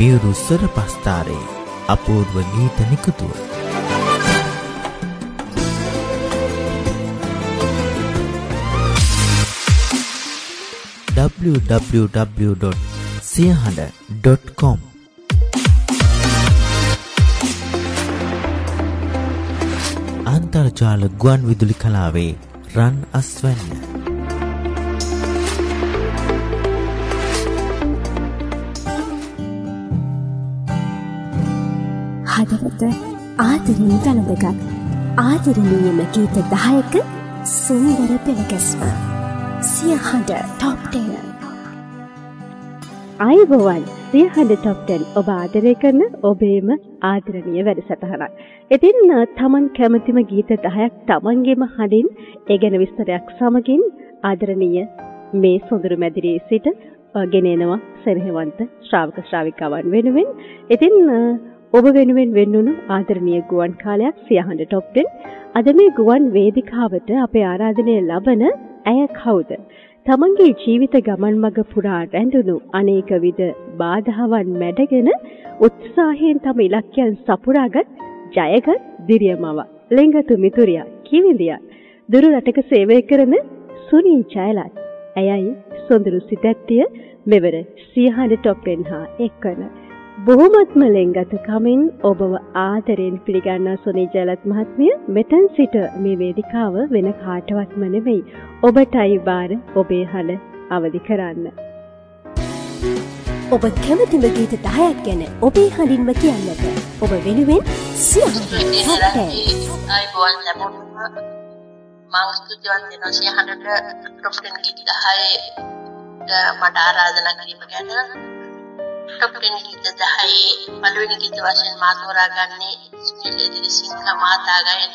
මියුරු සොර පස්ථාරයේ අපූර්ව ගීත නිකුතුව. www.සියහඬ.com අන්තර්ජාල ගුවන් විදුලි කලාවේ රන් අස්වැන්න. හදවත ආදරින් වැළඳගත් ආදරණීයම ගීත දහයක සුන්දර පෙළගැස්ම සියහඬ ටොප්ටය අයිබෝවන් සියහඬ ටොප්ටන් ඔබ ආදරය කරන ඔබේම ආදරණීය වැඩසටහනක්. ඉතින් තමන් කැමතිම ගීත දහයක් තමන්ගේම හඬින් ඒ ගැන විස්තරයක් සමගින් ආදරණීය මේ සොඳුරු මැදිරියේ සිට ගෙනෙනවා සෙරහෙවන්ත ශ්‍රාවක ශ්‍රාවිකාවන් වෙනුවෙන්. ඉතින් ඔබ වෙනුවෙන් වෙන්නුණු ආදරණීය ගුවන් කාලයක් සියහඬ ටොප්ටන් අද මේ ගුවන් වේදිකාවට අපේ ආරාධනය ලබන ඇය කවුද? තමන්ගේ ජීවිත ගමන් මඟ පුරා රැඳුණු අනේක විද බාධාවන් මැඩගෙන උත්සාහයෙන් තම ඉලක්කයන් සපුරාගත් ජයගත් දිරියමව. ලෙංගතු මිතුරියා කිවිඳියා දුරු රටක සේවය කරන සුනී ජයලත්. ඇයයි සොඳුරු සිතැත්තිය මෙවර සියහඬ ටොප්පෙන් හා එක්වන. බොහොමත්ම ලෙංගත කමින් ඔබව ආදරයෙන් පිළිගන්නා සොනී ජයලත් මහත්මිය මෙතැන් සිට මේ වේදිකාව වෙන කාටවත්ම නෙවෙයි. ඔබටයි බාර ඔබේ හඬ අවදි කරන්න. ඔබ කැමතිම ගීත දහයක් ගැන ඔබේ හඬින්ම කියන්නට. ඔබ වෙනුවෙන් සියහට අයිබෝන් ලැබුණ මං ස්තුතිවන්ත වෙනවා. සියහටට ටොප්ටෙන් ගීත දහයේ මට ආරාධනා කිරීම ගැන ටොප්ටෙන් ගීත දහයේ පළවෙනි ගීත වශයෙන් මා තෝරාගන්නේ සුනිල් එදිරිසිංහ මාතා ගායන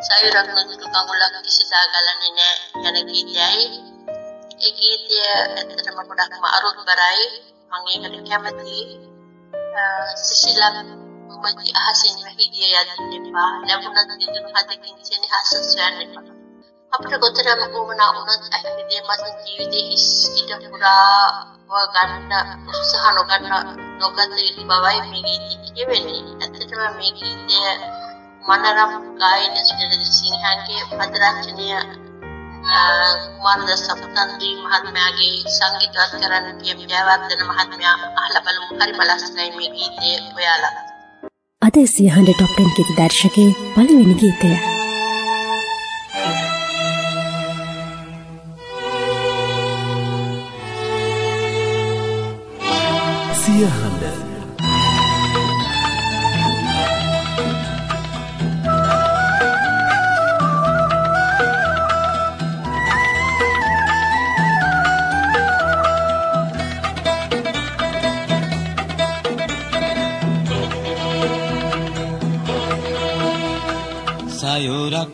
සයුරක් නොදුටු කඟුලක් කිසිදා ගලන්නේ නෑ යන ගීතයයි. ඒ ගීතය ඇත්තටම ගොඩක්ම අරුත්බරයි මම ඒකට කැමතියි. සිසිලා උඹගේ අහසින් වැහිදිය යදින්න එපා. ලැබුණත් දිදුණු හදකින් සෙනෙහස සොයන්න එපා. අපිට කොතරම් වුණා වුණත් අහිමිදේ මත ජීවිතේ හිස් ඉඩ පුරා ගන්න උත්සාහ නොගන්න නොගත යුතු බවයි මේ ගීතය කියවෙන්නේ. ඇත්තටම මේ ගීතය මනරම් ගායන සුනිල් සිංහන්ගේ පද රචනය කුමාරදාස සපතන්ත්‍රී මහත්මයාගේ සංගීතවත් කරන්න පියම් ජයවර්ධන මහත්මයා අහලා බලමු. හරිම ලස්සනයි මේ ගීතය ඔයාලා. අද සියහඬ ටොප් 10 ගීත දර්ශකයේ පළවෙනි ගීතය. සියහඬ සයුරක්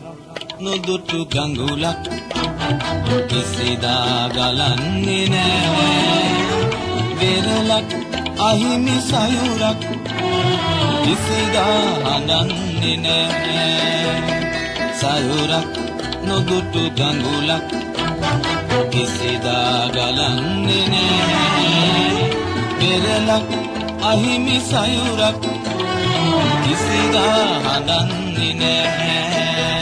නොදුටු ගඟුලක් කිසිදා ගලන්නේ නෑ වෙරලක් අහිමි සයුරක් කිසිදා හඳන්නේ නෑ. සයුරක් නොදුටු ගඟුලක් කිසිදා ගලන්නේ නෑ වෙරලක් අහිමි සයුරක් කිසිදා හඳන්නේ නෑ.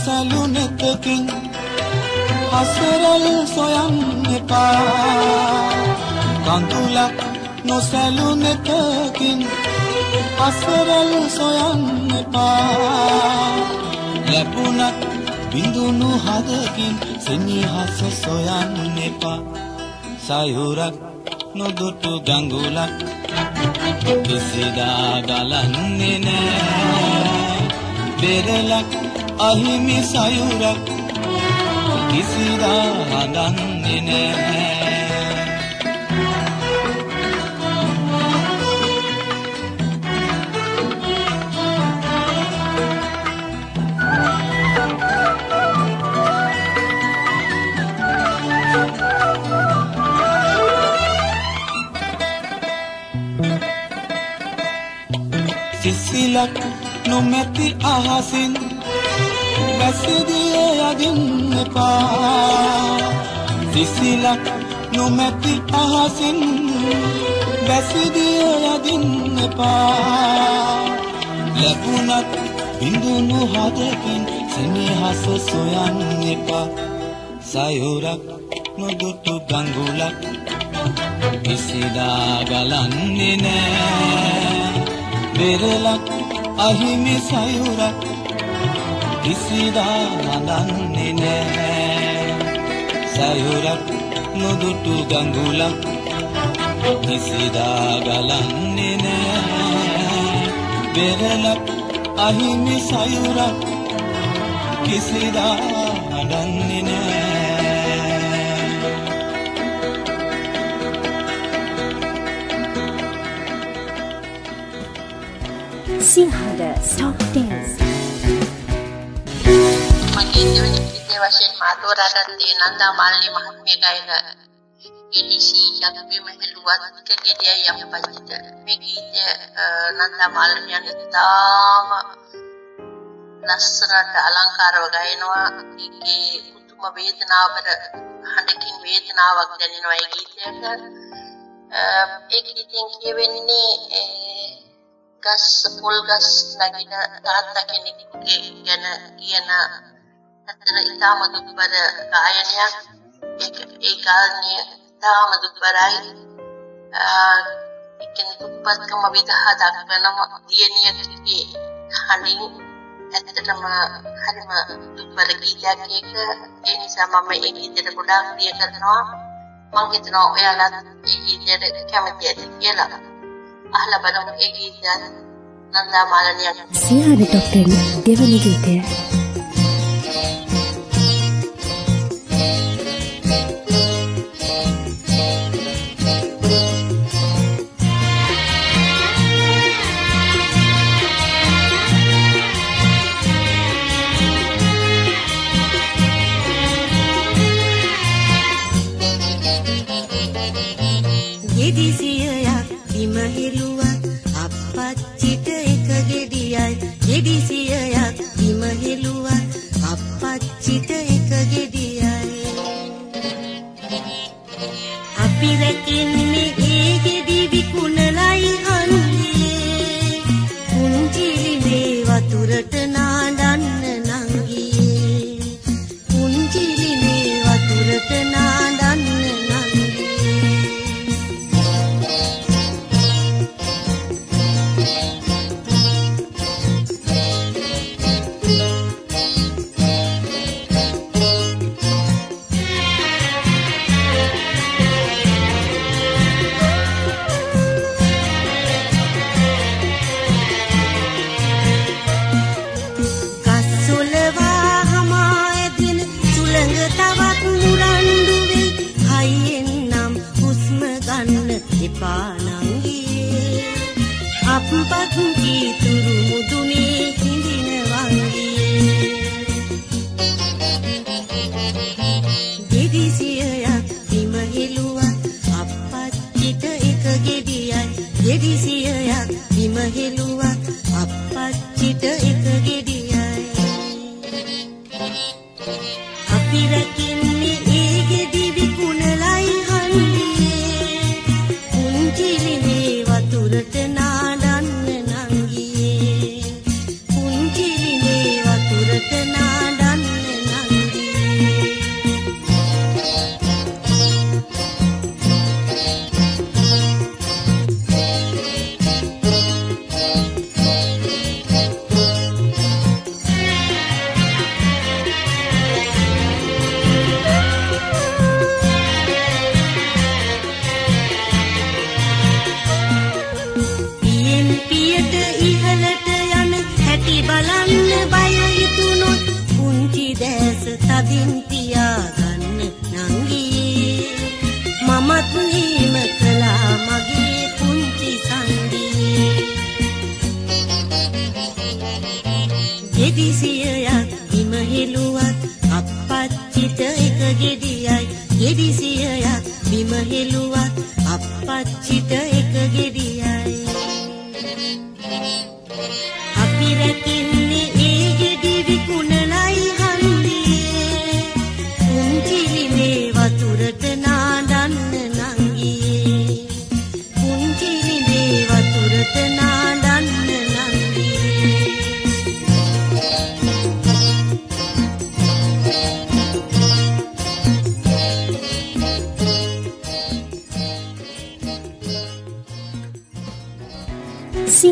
නොසැලුනෙතකින් හසරල් සොයන්න එපා. කඳුලක් නොසැලුනෙතකින් හසරල් සොයන්න එපා. ලැබුණත් බිඳුණු හදකින් සෙනෙහස සොයන්න එපා. සයුරක් නොදුටු ගඟුලක් කිසිදා ගලන්නේ නෑ. බෙරලක් අහිමි සයුරක් කිසිදා හඳන්නේ නැහැ සිසිලක් නොමැති අහසින් වැසිදිය යදින්න එපා. කිසිලක් නොමැති අහසින් වැසිදිය යදින්න එපා. ලැබුණත් බිඳුණු හදකින් සෙනෙහස සොයන්න එපා. සයුරක් නොදුටු ගංගුලක් කිසිදා ගලන්නේ නෑ. පෙරලක් අහිමි සයුරක් කිසිදා නදන්නේ නෑ. සයුරක් නොදුටු ගංගුලක් කිසිදා ගලන්නේ නෑ. පෙරලක් අහිමි සයුරක් කිසිදා නදන්නේ නෑ. සිංහල ස්ටොක් ටේස් මගේ දෙවෙනි ගීතය වශයෙන් මාතෝරාට නන්දා මාලිනී මහත්මිය ගායන ඉදිසි යක්වීම හෙළුවත් ගෙඩිය යම් පච්චිත මේ ගීතය නන්දා මාලිනියන් ඉතාම ලස්සනට අලංකාරව ගයනවා. ඒකේ උතුම වේදනාවර හඬකින් වේදනාවක් දැනෙනවා ඒ ගීතයට. ඒ ගීතෙන් කියවෙන්නේ ගස් පොල් ගස් නැගින තාත්තා කෙනෙකුගේ ගැන කියන ඇත්තට ඉතාම දුක්බර ගායනයක්. ඒක ඒ ගායනය ඉතාම දුක්බරයි ඒ කියන්නේ දුක්පත්කම විදහා දක්වනම දියණියකගේ හඬින් ඇත්තටම හරිම දුක්බර ගීතයක් ඒක. ඒ නිසා මම ඒ ගීතයට ගොඩාක් ප්‍රිය කරනවා. මම හිතනවා ඔයාලත් ඒ ගීතයට කැමති ඇති කියලා. අහලා බලමු ඒ ගීතයත් නන්දා මාලනියක් සිංහල ටොප් 10 දෙවනි ගීතය. D C.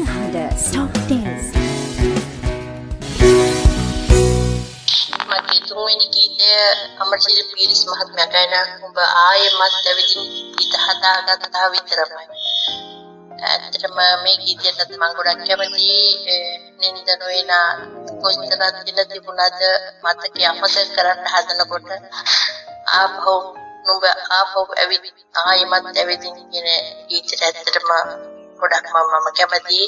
හඬ ස්ටොප් ටෙල්ස් මට තුන්වෙනි ගීතය අමරසිරි පීරිස් මහත්මයා ගයනා උඹ ආයෙමත් දෙවිදින් ගීත හදාගත්තා විතරමයි. ඇත්තටම මේ ගීතයටත් මම ගොඩක් කැමතියි. නින්ද නොයන කොච්චරක් දින තිබුණාද මතකේ අපසර කරන්න හදනකොට ආපහු නුඹ ආපහු ඇවිත් ආයෙමත් ඇවිදින් කියන ගීතයට ඇත්තටම ගොඩක් මම කැමතියි.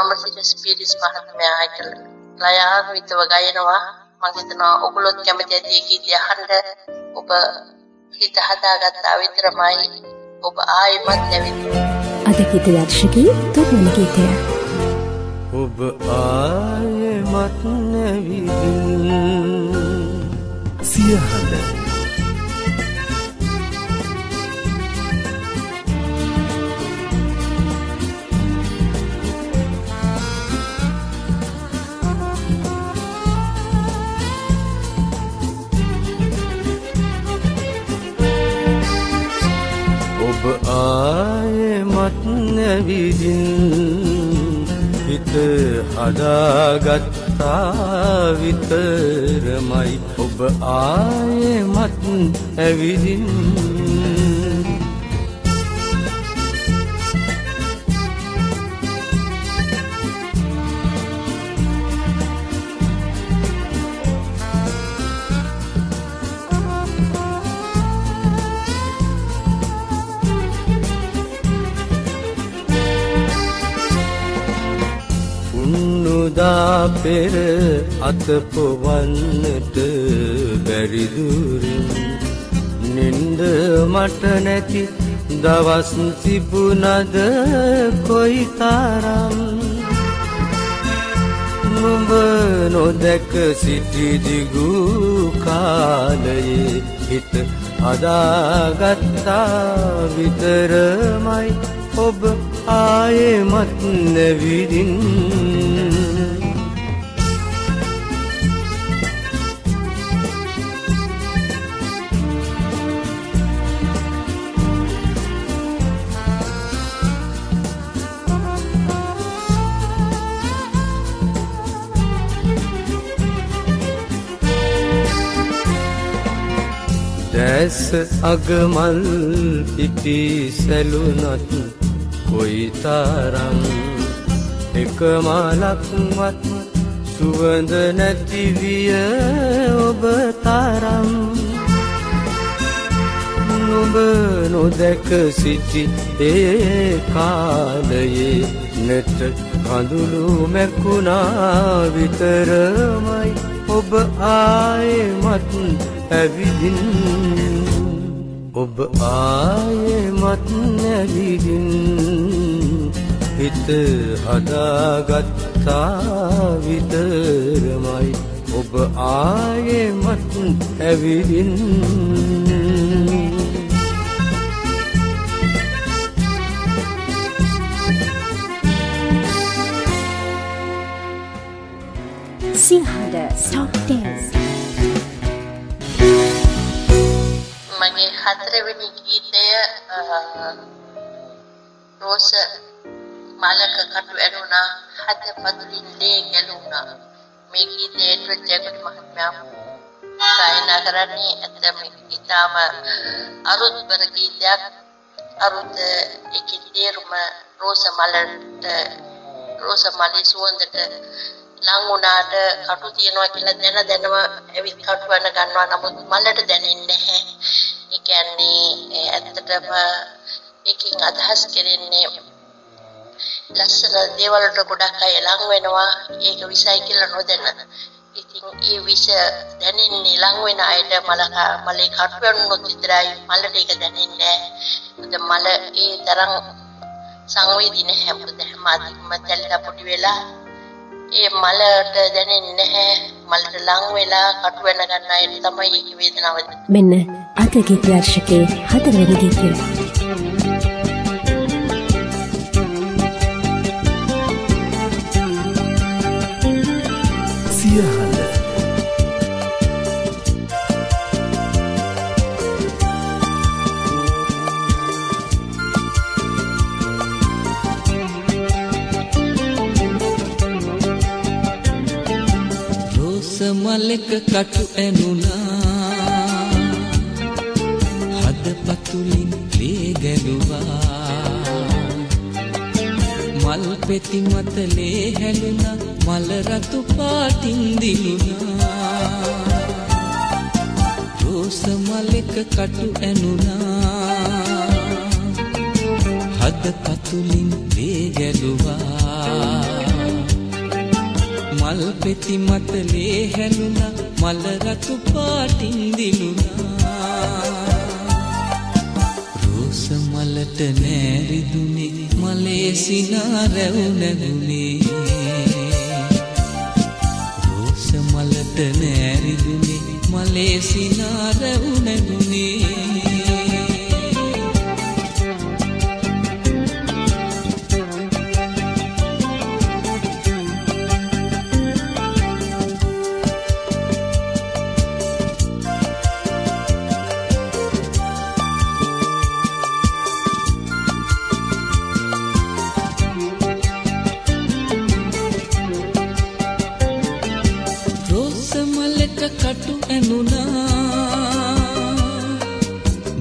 අමරසිරි පීරිස් මහත්මයා කියලා ලයාන්විතව ගයනවා. මම හිතනවා ඔගොල්ලොත් කැමති ඇති ඒ ගීතය අහන්න. ඔබ හිත හදාගත්තා විතරමයි ඔබ ආයෙමත් නැවිත්. අද ගීත දර්ශකී තුන්වන ගීතය. ඔබ ආයෙමත් නැවිදින් ආයෙමත් නැවිදින් හිත හදාගත්තා විතරමයි. ඔබ ආයෙමත් ඇවිදින් උදා පෙර අතපොවන්නට බැරිදුරින් නින්ද මට නැති දවස් තිබුණද කොයි තරම්? නුඹ නොදැක සිටි දිගු කාලයේ හිත හදාගත්තා විතරමයි. ඔබ ආයෙමත් නැවිදින්. දැස අගමල් ඉපි සැලුනත් කොයි තරම් එක මලක්වත් සුවඳ නැතිවිය ඔබ තරම්. නුඹ නොදැක සිටි ඒ කාලයේ නෙට කඳුළු මැකුණා විතරමයි ඔබ ආයෙමත් ඇවිදින් ඔබ ආයෙමත් නැවිදින් හිත හදාගත්තා විතරමයි. ඔබ ආයෙමත් ඇවිදින් හතරවෙනි ගීතය රෝස මලක කටු ඇරුණා හද පතුලින් ලේ ගැලුණා මේ ගීතය එඩ්වඩ් ජැගට් මහත්මයා ගායනා කරන්නේ. ඇත්තම ඉතාම අරුත්බර ගීතයක්. අරුත් ඒකේ තේරුම රෝස මලට රෝස මලේ සුවඳට ලං වුණාට කටු තියනවා කියලා දැන දැනම ඇවිත් කටු වන ගන්නවා නමුත් මලට දැනෙන්නේ නැහැ. ඒ කියන්නේ ඇත්තටම ඒකෙන් අදහස් කරන්නේ ලස්සන දේවල් වලට ගොඩක් අය ලං වෙනවා ඒක විසයි කියලා නොදැන. ඉතින් ඒ විස දැනෙන්නේ ලං වෙන අයට මල මලේ කටු වෙනුනොත් විතරයි මලට ඒක දැනෙන්නේ නැහැ. මල ඒ තරම් සංවේදී නැහැ මොකද හැම අතින්ම තැල්ලා පොඩි වෙලා ඒ මලට දැනෙන්නේ නැහැ. මලට ලං වෙලා කටු වෙන ගන්න අයට තමයි ඒක වේදනාව මෙන්න අද ගීත දර්ශකයේ හතරවෙනි ගීතය. මලක කටු ඇනුනා. හද පතුලින් ලේ ගැලුවා. මල් පෙති මත ලේ හැලුණා. මල රතු පාටින් දිනුනා රෝස මලක කටු ඇනුනා හද පතුලින් ලේ ගැලුවා. මල් පෙති මතලේ හැලුණා මල රතු පාටින් දිනුනා රෝස මලට නෑරිදුනේ මලේ සිනා රැව් නැගුනේ රෝස මලට නෑරිදුනේ මලේ සිනා රැව් කටු ඇනුනා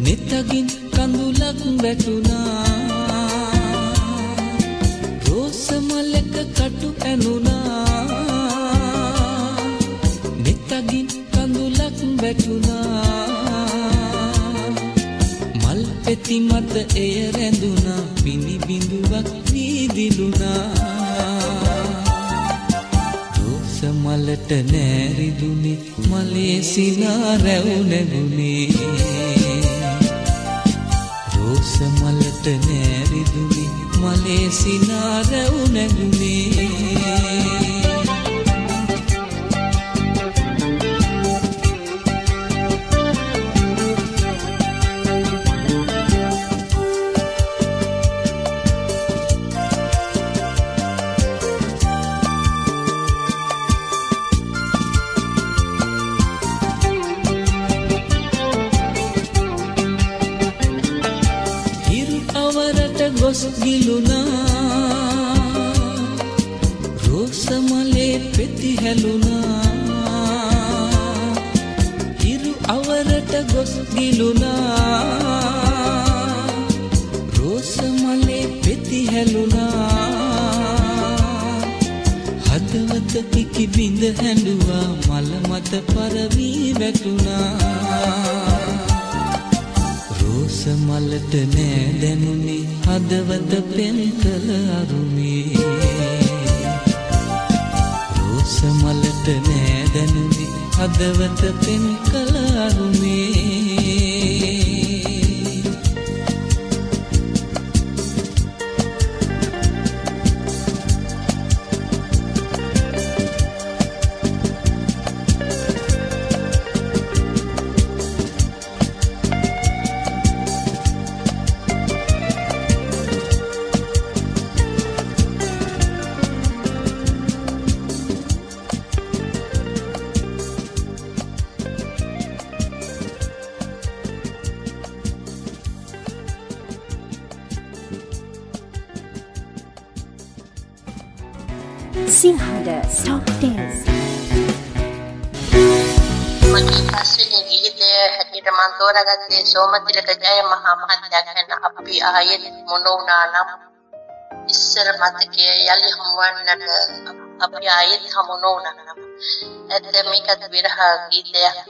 නෙතගින් කඳුලක් වැටුනා ගිලුනා රෝසමලේ පෙති හැලුනා. හදවත ඉකි බිඳ හැඬුවා මල මත පරවී වැටුණා. රෝස මලට නෑ දැනුනේ හදවත පෙන් කළ අරුමේ. රෝස මලට නෑ දැනුනේ හදවත පෙන් කළ අරුමේ. තෝරාගත්තේ සෝමතිලක ජය මහා මහත්තයා ගැන අපි ආයෙත් මොන වුණා නම් ඉස්සර මතකයේ යලි හමුවන්නට අපි ආයෙත් හමු නොවුණා නම් ඇත්ත මේකත් විරහ ගීතයක්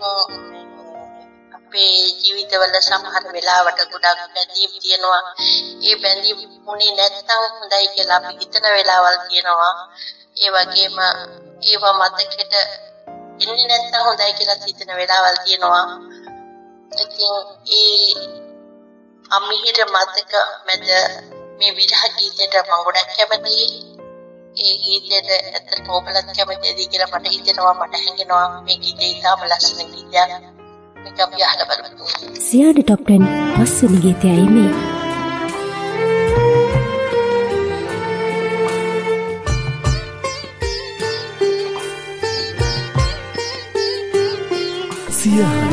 අපේ ජීවිතවල සමහර වෙලාවට ගොඩක් බැඳීම් තියෙනවා ඒ බැඳීම් උනේ නැත්තම් හොඳයි කියලා අපි හිතන වෙලාවල් තියෙනවා ඒ වගේම ඒවා මතකෙට එන්නේ නැත්තම් හොඳයි කියලා හිතන වෙලාවල් තියෙනවා. ඉතින් ඒ අමිහිර මතක මැද මේ විරහ ගීතයට මම ගොඩක් කැමතියි. ඒ ගීතයට ඇත්තටම ඔබලත් කැමතිද කියලා මට හිතෙනවා මට හැඟෙනවා මේ ගීතය ඉතාම ලස්සන ගීතයක්. මේක අපි අහලා බලමු. සියාඩ ටොප් 10 පස්වෙනි ගීතයයි මේ. සියහඬ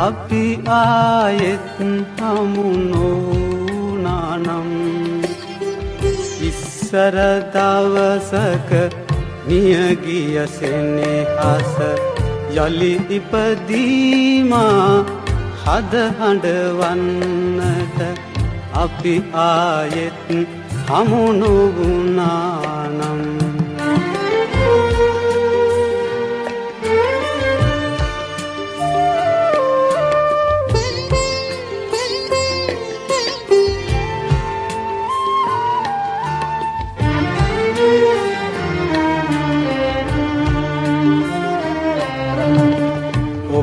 අපි ආයෙත් හමු නොනානම් ඉස්සර දවසක මියගිය සෙනෙහස යළි ඉපදීමා හද හඬවන්නට අපි ආයෙත් හමුණුගුණානම්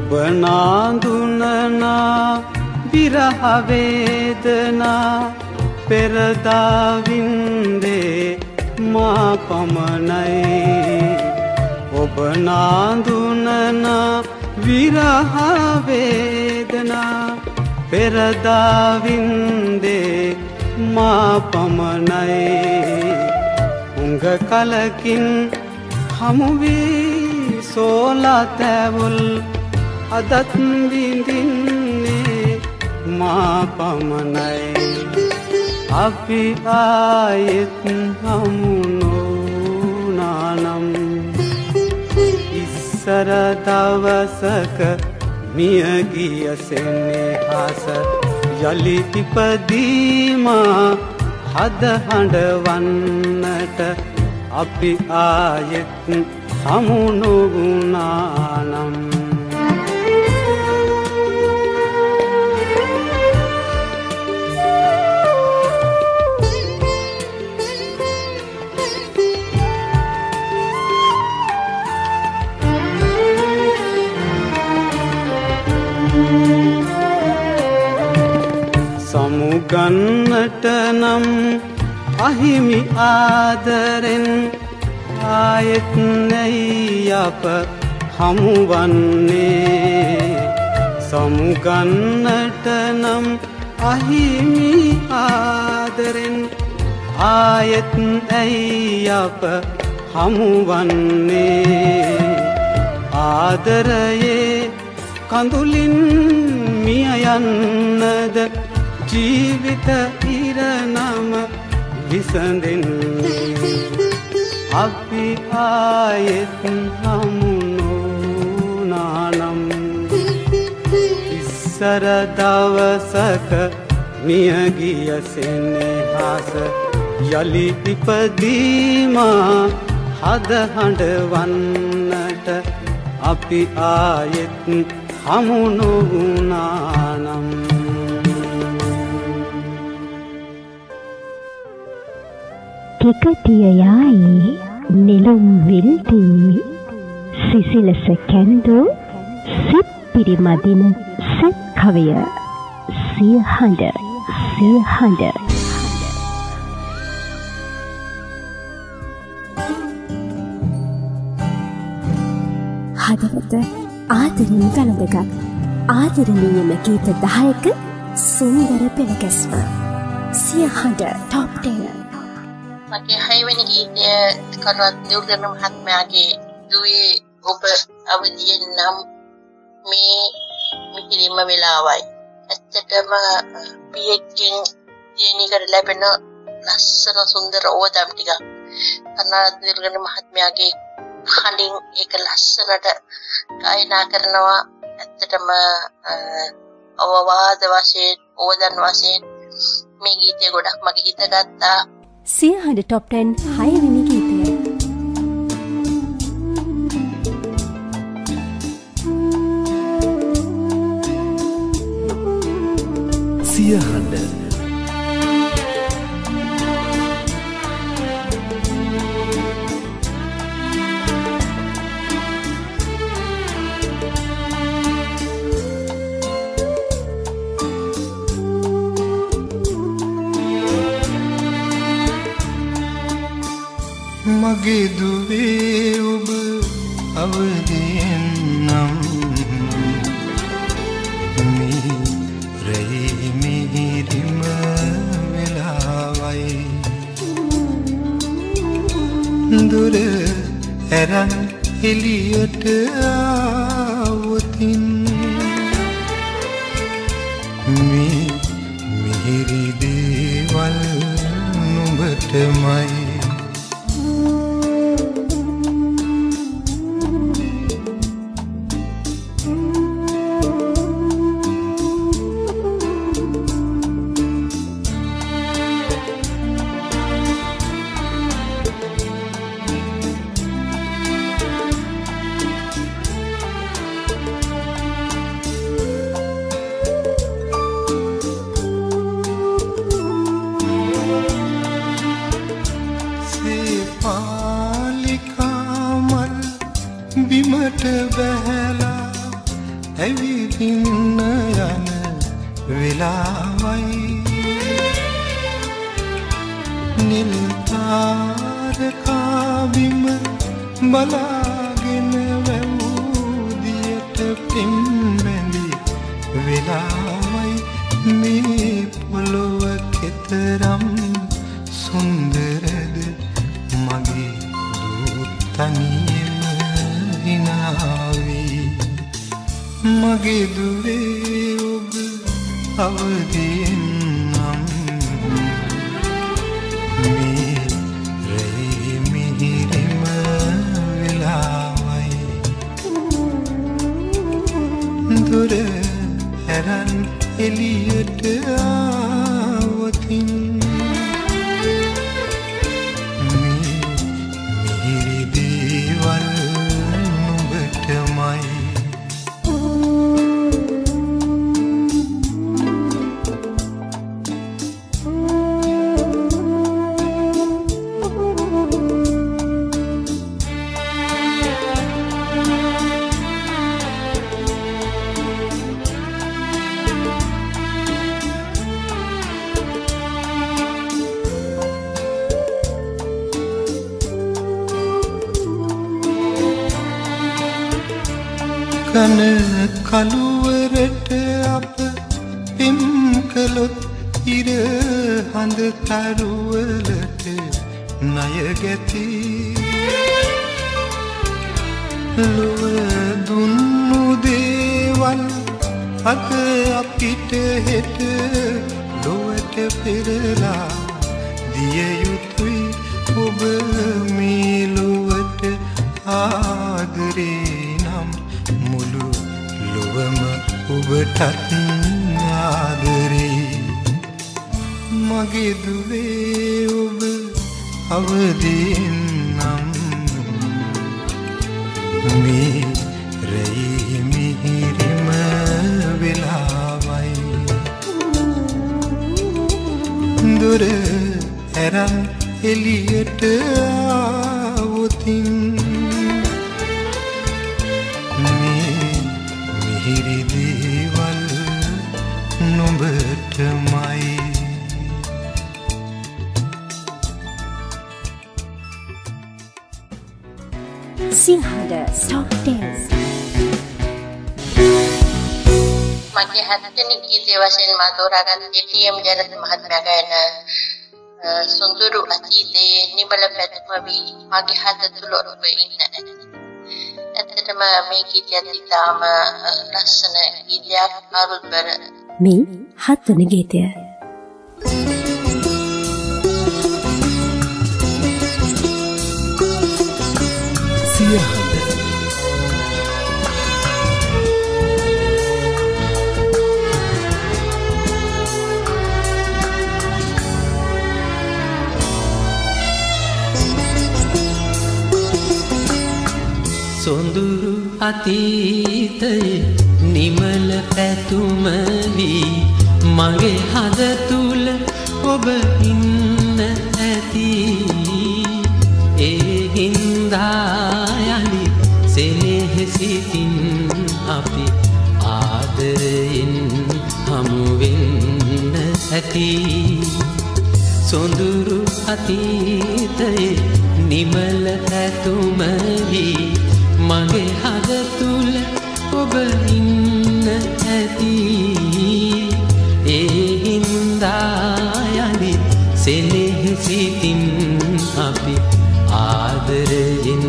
ඔබ නාඳුනනා විරහවේදනා පෙරදාවින්දේ මා පමණයි. ඔබ නාඳුනනා විරහවේදනා පෙරදාවින්දේ මා පමණයි. උඟ කලකින් හමුවී සෝලාතැවුල් අදත් විඳින්නේ මා පමණයි. අපි ආයෙත් හමුණෝනානම්. ඉස්සර දවසක මියගිය සෙනෙහස යළි ඉපදීමා හද හඬවන්නට අපි ආයෙත් හමුණුගුණානම් සමුගන්නට නම් අහිමි ආදරෙන් ආයෙත් නැයි අප හමුවන්නේ. සමුගන්නට නම් අහිමි ආදරෙන් ආයෙත් ඇයි අප හමුවන්නේ. ආදරයේ කඳුලින් මිය යන්නද ජීවිත ඉරනම විසඳෙන්නේ අපි ආයෙත් හමුණෝනානම්. ඉස්සර දවසක මියගිය සෙනෙහස යළි ඉපදීමා හද හඬවන්නට අපි ආයෙත් හමුණුගුණානම් ටිකටිය යායේ නිලුම් විල්දී සිසිලස කැන්දු සිත් පිරිමදින සත් කවය. සිය හඬ සිය හඬ හදවත ආදරෙන් වැළඳගත් ආදරණීයම ගීත දහයක සුන්දර පෙළගැස්ම. සිය හඬ ටොප් 10 මගේ හයවෙනි ගීතය කරුවත් නිර්ගන මහත්මයාගේ දුවේ ඔබ අවදියෙන් නම් මේ මිකිරීම වෙලාවයි. ඇත්තටම පියෙක්ගෙන් ජීනිකර ලැබෙන ලස්සන සුන්දර ඕදම් ටික කරුණාරත් නිර්ගන මහත්මයාගේ හඬින් ඒක ලස්සනට ගායනා කරනවා. ඇත්තටම අවවාද වශයෙන් ඕදන් වශයෙන් මේ ගීතය ගොඩක් මගේ හිත ගත්තා. සිය හඬ ටොප් මගේ දුවේ ඔබ අවදියෙන්නම් මේ රැයි මිහිරිම වෙලාවයි. දුර ඇරන් එලියට ආවතින් කන කළුවරට අප පෙම් කළොත් ඉර හඳ තරුවලට ණය ගැති. ලොව දුන්නු දේවල් අද අපිට හෙට ලොවට පෙරලා දිය යුතුයි ඔබ මේ ලොවට ආදරේ. ඔබටත් ආදරේ. මගේ දුවේ ඔබ අවදියෙන් නම් මේ රැයි මිහිරිම වෙලාවයි. දුර ඇරන් එලියට සිංහල ස්ටොක් ටේල්ස් මගේ හත්වෙනි ගීතය වශයෙන් මා තෝරාගත්තේ ටීඑම් ජයරත්න මහත්මයා ගායන අ, සුන්දරු අතීතයේ නිබල පැතුම වී මගේ හද තුල ඔබ ඉන්න ඇත්තටම මේ ගීතයත් ඉතාම ලස්සන ගීතයක් අරුල්බර මේ හත්වන ගීතය. සියහඳ සොඳුරු අතීතයේ නිමල පැතුම වී මගේ හද තුල ඔබ ඉන්න ඇති. ඒ හින්දා යලි සෙනෙහසිතින් අපි ආදරයෙන් හමුවෙන්න ඇති. සොඳුරු අතීතයේ නිමල ඇතුම වී මගේ හද තුල ඔබ ඉන්න ඇති. ඒ හින්දා යලි සෙනෙහසිතින් අපි ආදරයෙන්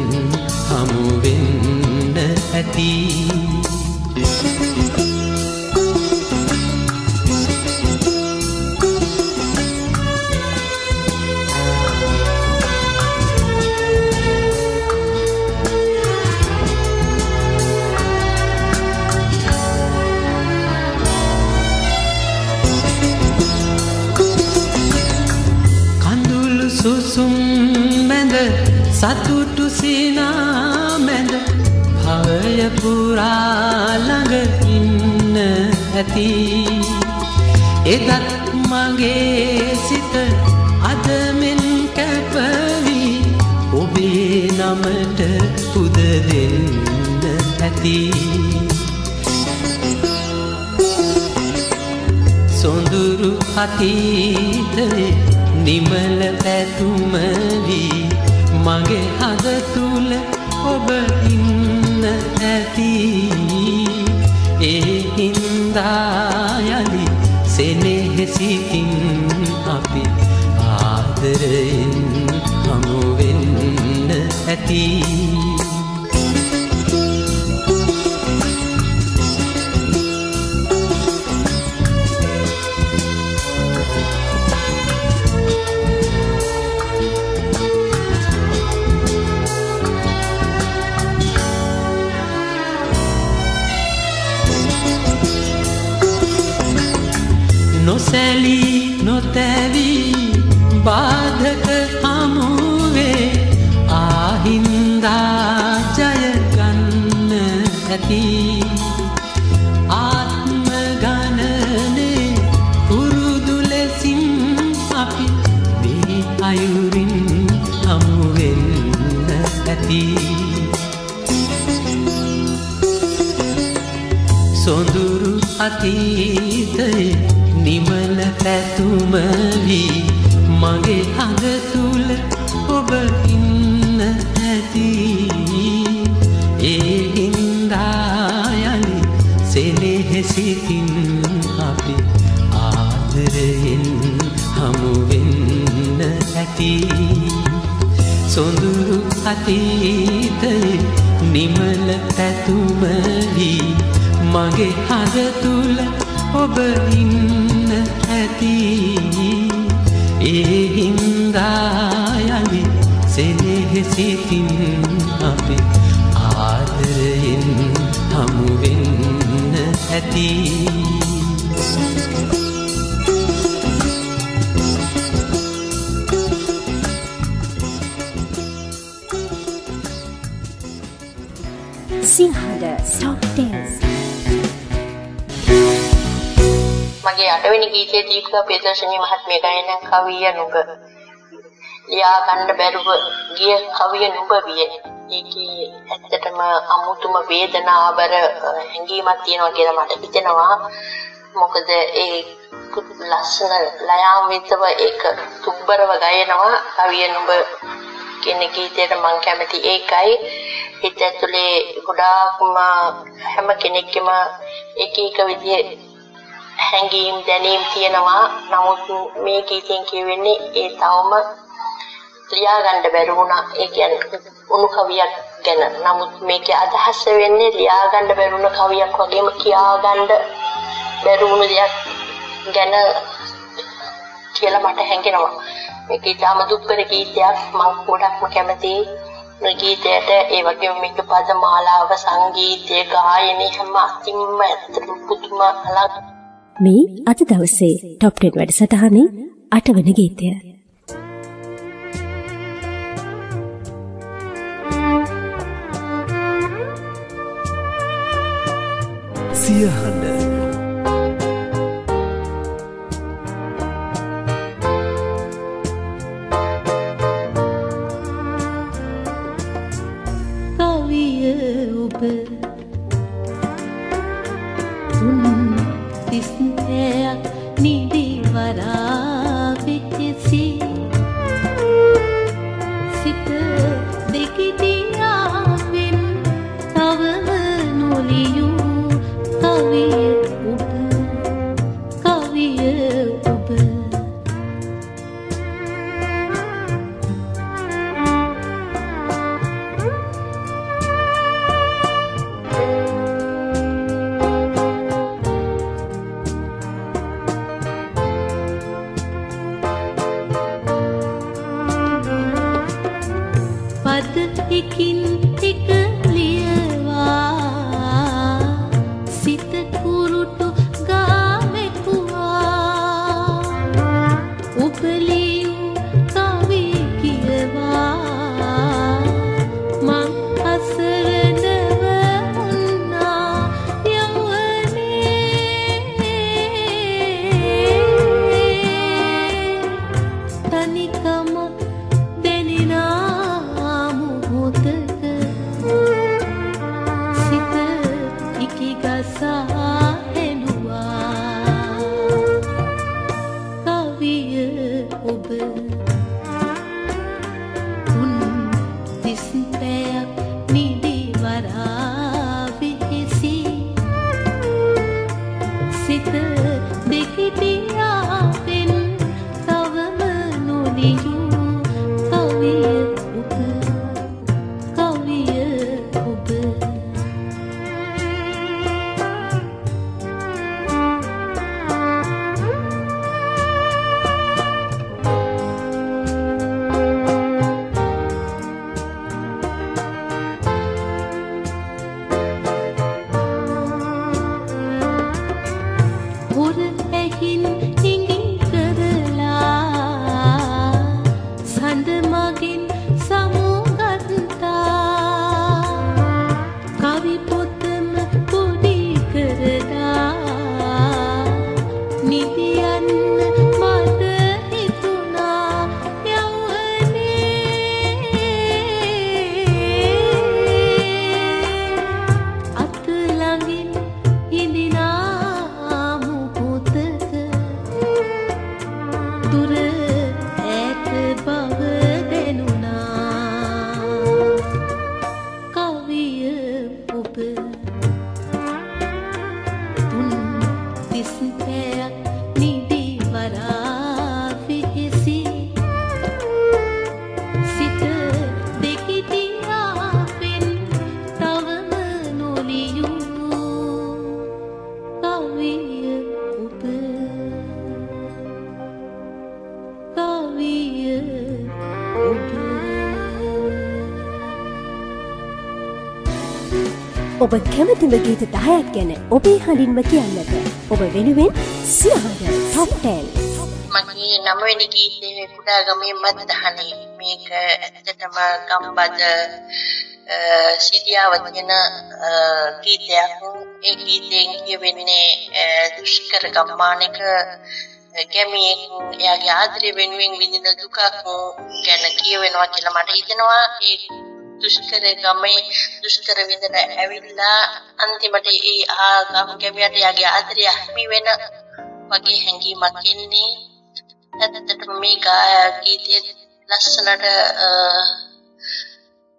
හමුවෙන්න ඇති. නොසැලී නොතැවී බාධක හමුවේ ආහින්දා ජයගන්න ඇති ආත්ම ගණනේ පුරුදු ලෙසින් අපි මේ අයුරින් හමුවෙන්න ඇති සොඳුරු අතීතයේ නිමල පැතුමවී මගේ හඟ තුළ ඔබ ඉන්න ඇති. ඒ හින්දායලි සෙනෙහෙසිතින් අපි ආදරයෙන් හමුවෙන්න ඇති. සොඳුරු අතීතයේ නිමල පැතුමවී මගේ හද තුළ ඔබ ඉන්න ඇති ඒ හින්දායලි සෙනෙහෙසිතින් අපි ආදරයෙන් හමුවෙන්න ඇති. මගේ අටවෙනි ගීතයේ දීපිකා ප්‍රදර්ශනී මහත්මිය ගායන කවිය නුඹ ලියා ගන්න බැරුව ගිය කවිය නුඹ විය. ඒකේ ඇත්තටම අමුතුම වේදනාවර හැඟීමක් තියෙනවා කියලා මට හිතෙනවා. මොකද ඒ ලස්සන ලයාන්විතව ඒක තුබ්බරව ගයනවා කවිය නුඹ කියන ගීතයට මම කැමති ඒකයි. හිත ඇතුලේ ගොඩාක්ම හැම කෙනෙක්ගේම එක එක විදිහේ හැඟීම් දැනීම් තියෙනවා. නමුත් මේ ගීතෙන් කියවෙන්නේ ඒ තවම ලියා ගන්න බැරි වුණා. ඒ කියන්නේ උණු කවියක් ගැන. නමුත් මේකේ අදහස වෙන්නේ ලියා ගන්න බැරි වුණ කවියක් වගේම කියා ගන්න බැරි වුණ දෙයක් ගැන කියලා මට හැඟෙනවා. මේක ඉතාම දුක්කර ගීතයක්. මම ගොඩක්ම කැමතියි මේ ගීතයට. ඒ වගේම මේක පද මාලාව සංගීතය ගායනය හැම අතින්ම ඇත්තටම පුදුම අලක් මේ අද දවසේ টොප් 10 වැඩසටහනේ අටවන ගීතය. සියහඬ Sara. ඔබ කැමතිම ගීත දහයක් ගැන ඔබේ හඬින්ම කියන්නට. ඔබ වෙනුවෙන් සියහට ටොප්ටන් මගේ නමවෙනි ගීතේ කුඩා ගමේ මත්දහනේ. මේක ඇත්තටම ගම්බද සිදියාව තියෙන අ, ගීතයක්. ඒ ගීතයෙන් කියවෙන්නේ අ, දුෂ්කර ගම්මානක ගැමියෙක් එයාගේ ආදරය වෙනුවෙන් විඳින දුකක් ගැන කියවෙනවා කියලා මට හිතෙනවා. ඒ දුෂ්කර ගමේ දුෂ්කර විඳන ඇවිල්ලා අන්තිමට ඒ ආ ගම් ගැමියට එයාගේ ආදරය හිමි වෙන වගේ හැඟීමක් එන්නේ. ඇත්තටම මේ ගාය ගීතයේ ලස්සනට අ,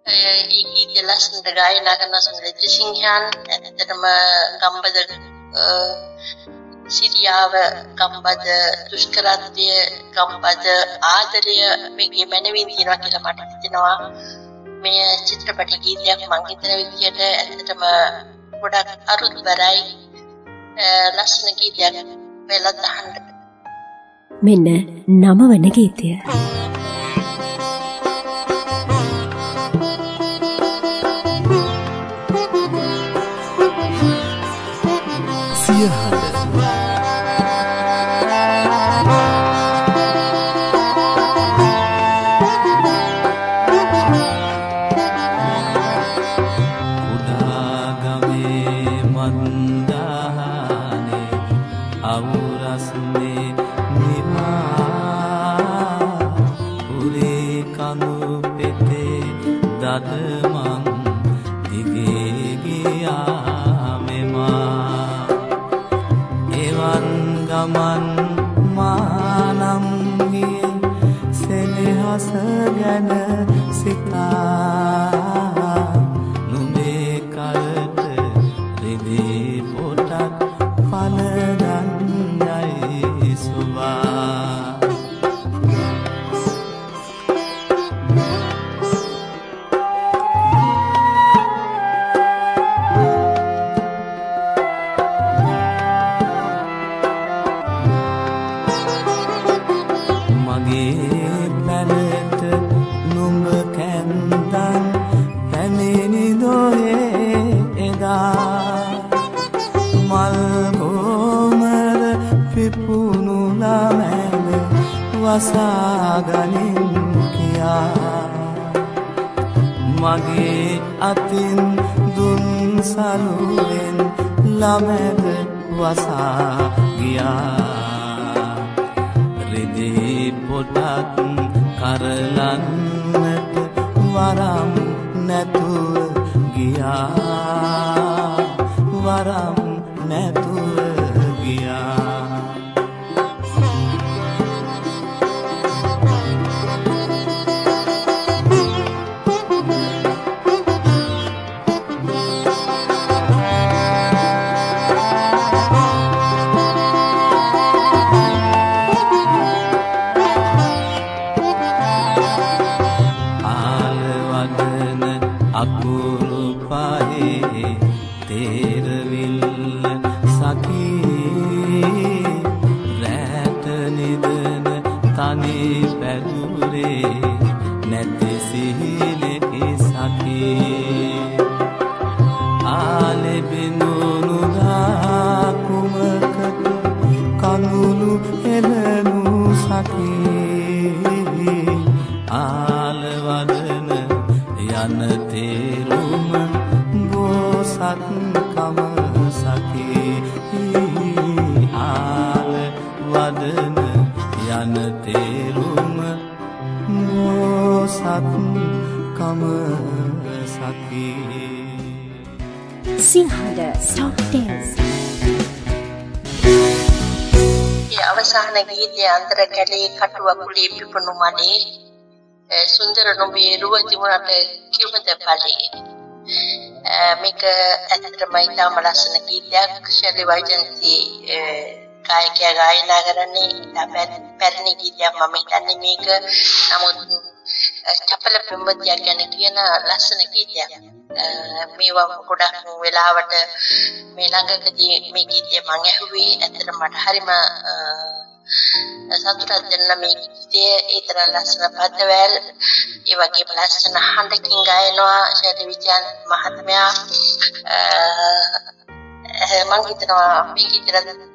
ඒ ගීතය ලස්සනට ගායනා කරන සුනිල් සිංහයන් ඇත්තටම ගම්බද අ, සිරියාව ගම්බද දුෂ්කරත්වය ගම්බද ආදරය මේකේ මැනවින් තියෙනවා කියලා මට හිතෙනවා. මේ චිත්‍රපට ගීතයක් මං හිතන විදිහට ඇත්තටම ගොඩක් අරුත්බරයි ලස්සන ගීතයක් වෙලත් අහන්න මෙන්න නමවන ගීතය. සියහට නැතුව ගියා කැලේ කටුවකුලේ පිපුණු මනේ ඒ සුන්දර නොබේ රුව තිබුණට කිව්වද බලේ මේක ඇත්තටම ඉතාම ලස්සන ගීතයක්. ශෛලී වෛජන්ති ගායකයා ගායනා කරන්නේ. ඉතා පැරණි ගීතයක් මම හිතන්නේ මේක. නමුත් චපල පෙම්වතියක් ගැන කියන ලස්සන ගීතයක්. මේවා ගොඩක් වෙලාවට මේ ළඟකදී මේ ගීතය මම ඇහුවේ. ඇත්තට මට හරිම සතුටක් දෙන්න මේ ගීතයේ ඒ තරම් ලස්සන පදවැල් ඒ වගේම ලස්සන හඬකින් ගායනවා ශෛලී විජයන් මහත්මයා මම හිතනවා මේ ගීතයට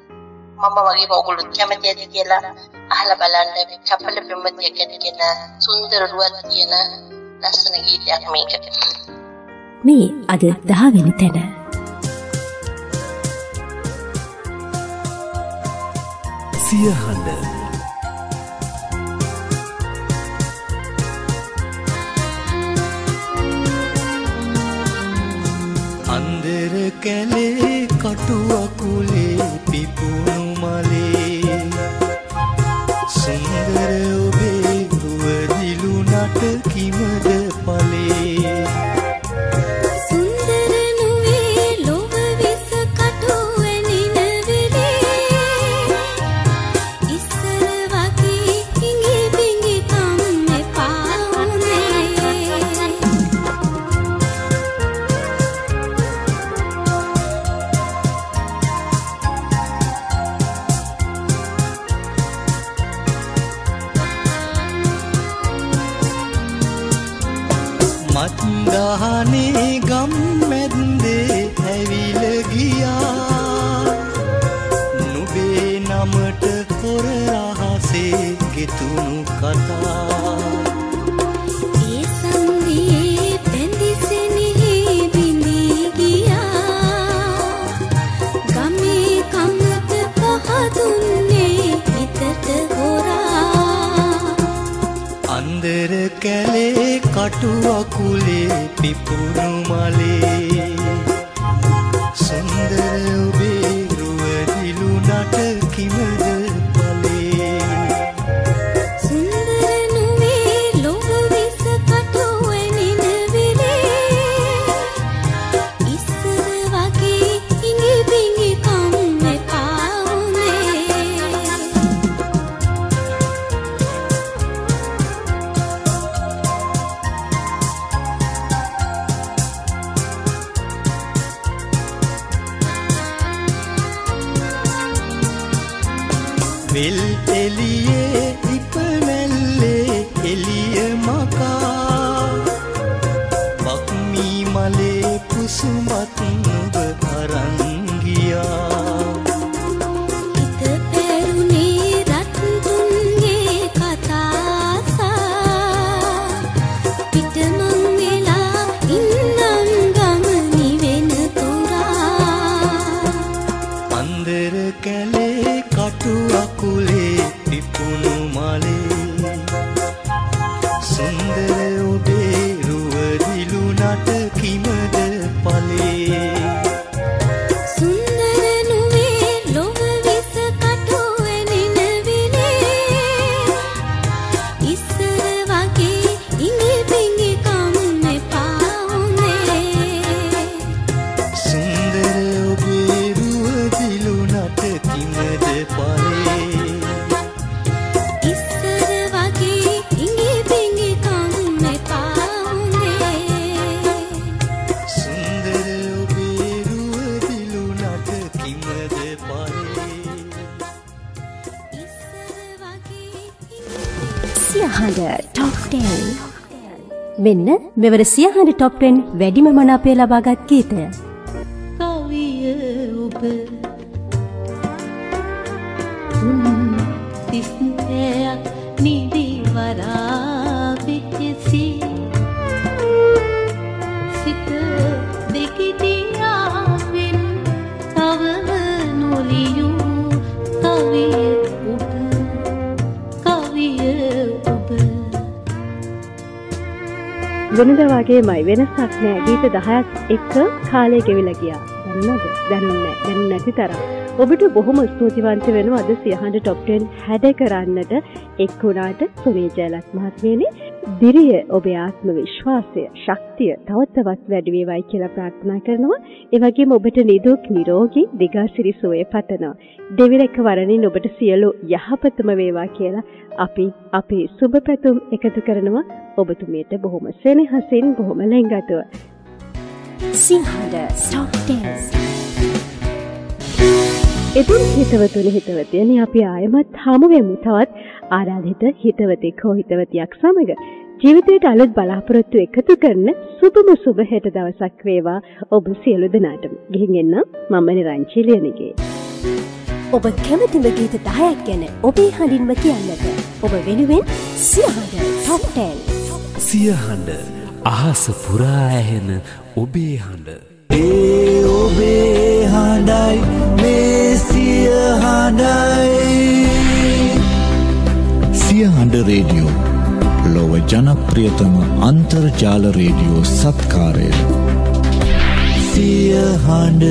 මම වගේම ඔයගොල්ලෝ කැමති ඇති කියලා අහලා බලන්න. මේ චපල පෙම්වතිය ගැන කියන සුන්දර රුවක් තියෙන ලස්සන ගීතයක් මේක. මේ අද දහවෙනි තැන. සියහඬ අන්දර කැලේ කටුවකුලේ පිපුණු මලේ. සුන්දර ඔබේ රුවදිලු නට කිමද කටුවකුලේ පිපුණු මෙවර සියහඬ ටොප් 10 වැඩිම මනාපය ලබාගත් ගීතය. වෙනද වගේමයි වෙනසක් නෑ ගීත දහයක් එක්ක කාලය ගෙවිලා ගියා. දන්නවද? දැනුන්නේ නෑ. දැනුන්නේ නැති තරම්. ඔබට බොහොම ස්තුතිවන්ත වෙනවා අද සියහඬ ටොප් 10 හැඩ කරන්නට එක් වුණාට සුනී ජයලත් මහත්මියනි. දිරිය ඔබේ ආත්ම විශ්වාසය, ශක්තිය තව තවත් වැඩි වේවායි කියලා ප්‍රාර්ථනා කරනවා. ඒ වගේම ඔබට නිදුක් නිරෝගී දිගාසිරි සුවය පතනවා. දෙවිලක වරණින් ඔබට සියලු යහපතම වේවා කියලා අපි අපේ සුබ පැතුම් එකතු කරනවා ඔබතුමියට බොහොම සෙනෙහසින් බොහොම ලැංගතුව. ටොප් 10 ඉතින් හිතවතුනි හිතවතියනි අපි ආයමත් හමුවෙමු තවත් ආරාධිත හිතවතෙක් හෝ හිතවතියක් සමග ජීවිතයට අලුත් බලාපොරොත්තු එකතු කරන සුබම සුබ හෙට දවසක් වේවා ඔබ සියලු දෙනාටම. ගිහින් එන්න මම නිරංචි ලියනගේ. ඔබ කැමතිම ගීත 10ක් ගැන ඔබේ හඬින්ම කියන්නට ඔබ වෙනුවෙන් සියහඬ ටොප් 10 සියහඬ අහස පුරා ඇහෙන ඔබේ හඬ. ඒ ඔබේ හඬයි මේ සියහඬයි සියහඬ රේඩියෝ ලොව ජනප්‍රියතම අන්තර්ජාල රේඩියෝ සත්කාරය. සියහඬ